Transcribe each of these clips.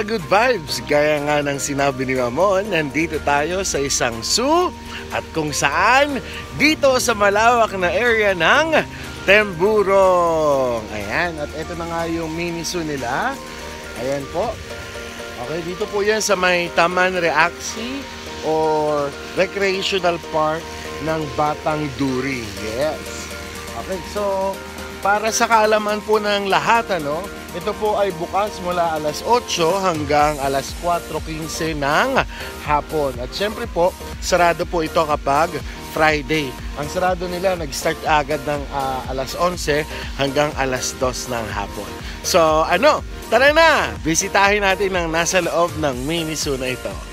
Ka-good vibes! Gaya nga ng sinabi ni Mamon, nandito tayo sa isang zoo at kung saan dito sa malawak na area ng Temburong. Ayan, at ito na nga yung mini zoo nila. Ayan po. Okay, dito po yan sa may Taman Reaksi or Recreational Park ng Batang Duri. Yes. Okay, so para sa kaalaman po ng lahat, ano, ito po ay bukas mula alas 8 hanggang alas 4.15 ng hapon. At syempre po, sarado po ito kapag Friday. Ang sarado nila nag-start agad ng uh, alas 11 hanggang alas 2 ng hapon. So ano, tara na! Bisitahin natin ang nasa loob ng mini zoo na ito.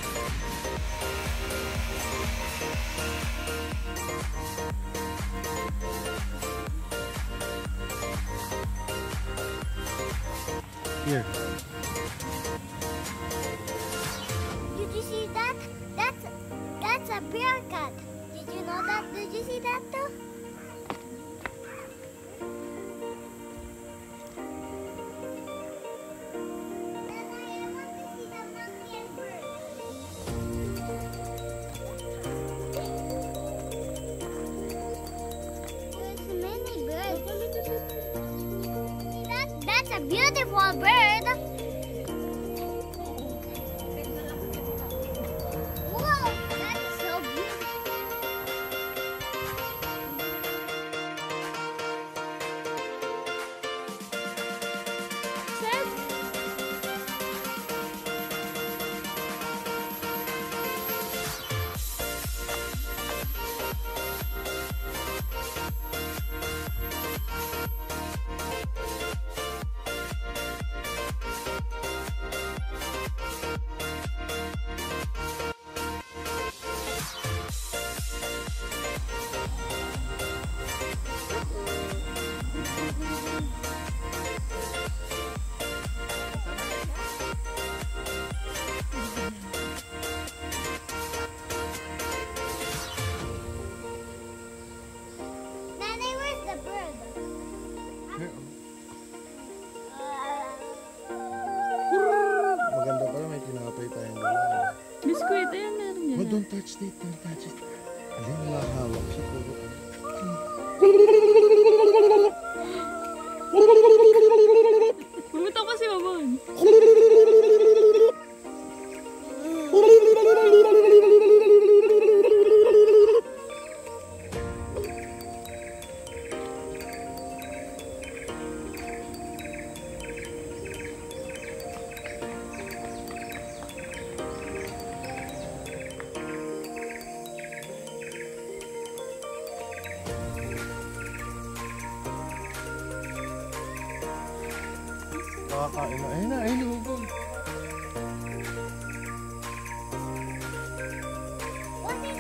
Here. Did you see that? That's that's a bear cat. Did you know that? Did you see that too? touched it and touched it. And people Nakakain na. Ayun na, ayun. What is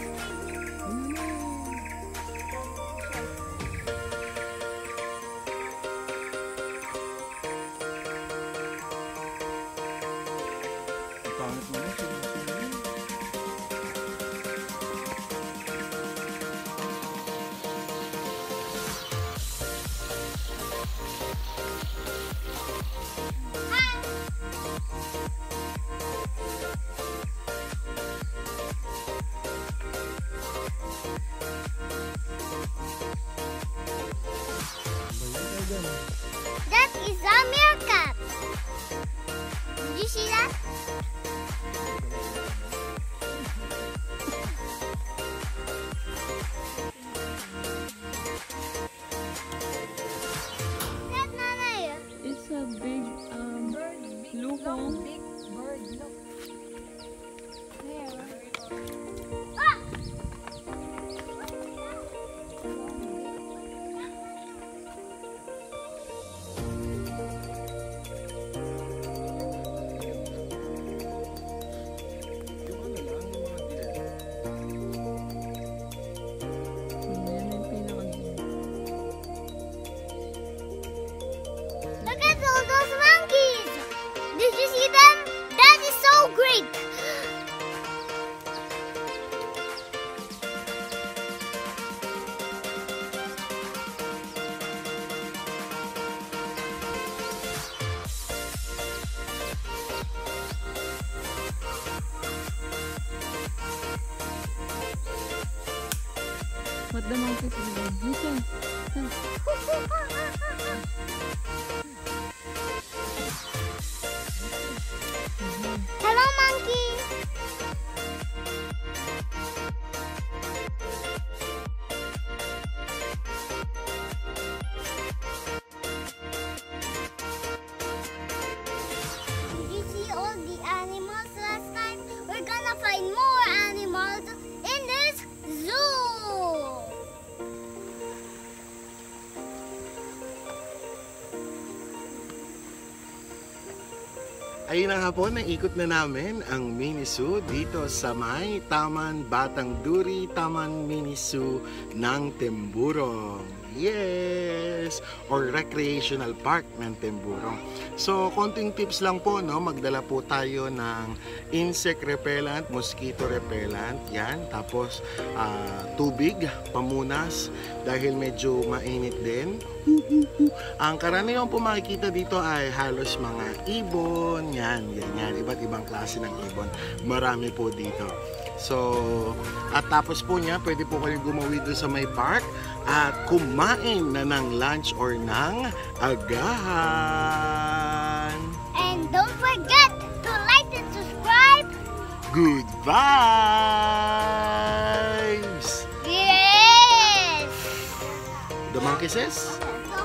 Pangit mo na, sumusunod. The monkey again. Listen. Ayun na nga po, naikot na namin ang mini zoo dito sa may Taman Batang Duri, Taman Mini Zoo ng Temburong. Yes! Or Recreational Park ng Temburong. So, konting tips lang po, no? Magdala po tayo ng insect repellent, mosquito repellent, yan. Tapos, ah, tubig, pamunas, dahil medyo mainit din. Ang karaniwan po makikita dito ay halos mga ibon, yan, ganyan, iba't ibang klase ng ibon. Marami po dito. So, at tapos po niya, pwede po kayo gumawi doon sa may park at kumain na ng lunch or ng agahan. And don't forget to like and subscribe. Good vibes! Yes! The monkey says, Let's go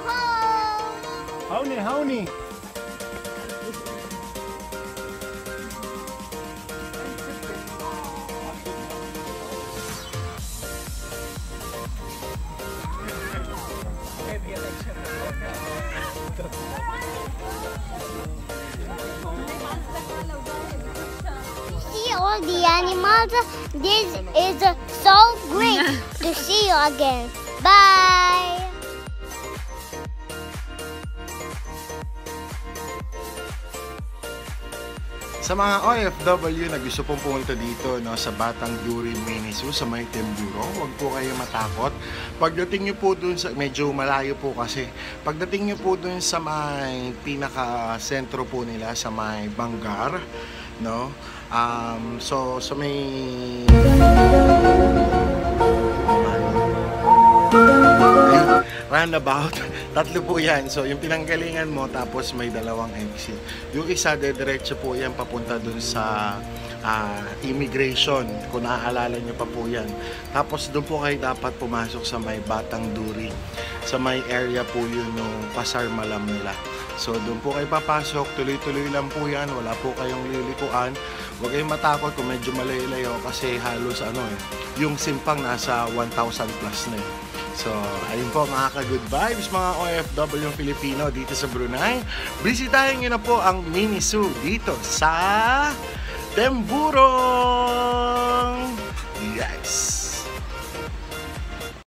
all the animals. This is so great to see you again. Bye. Sa mga OFW na gusto pong pumunta dito no, sa Batang Duri Mini Zoo sa may Temburo, huwag po kayo matakot. Pagdating nyo po dun sa, medyo malayo po kasi, pagdating nyo po dun sa may pinaka-sentro po nila, sa may Bangar, no, um, so sa may roundabout. Tatlo po yan. So, yung pinanggalingan mo, tapos may dalawang exit. Yung isa, diretso po yan papunta dun sa ah, immigration. Kung naaalala nyo pa po yan. Tapos, doon po kayo dapat pumasok sa may Batang Duri. Sa may area po yun ng Pasar Malam nila. So, doon po kayo papasok. Tuloy-tuloy lang po yan. Wala po kayong lilikuan. Huwag kayong matakot kung medyo malayo-layo kasi halos ano eh, yung simpang nasa 1,000 plus na eh. So, ayun po mga ka-good vibes, mga OFW Filipino dito sa Brunei. Bisitahin nyo na po ang mini zoo dito sa Temburong! Yes!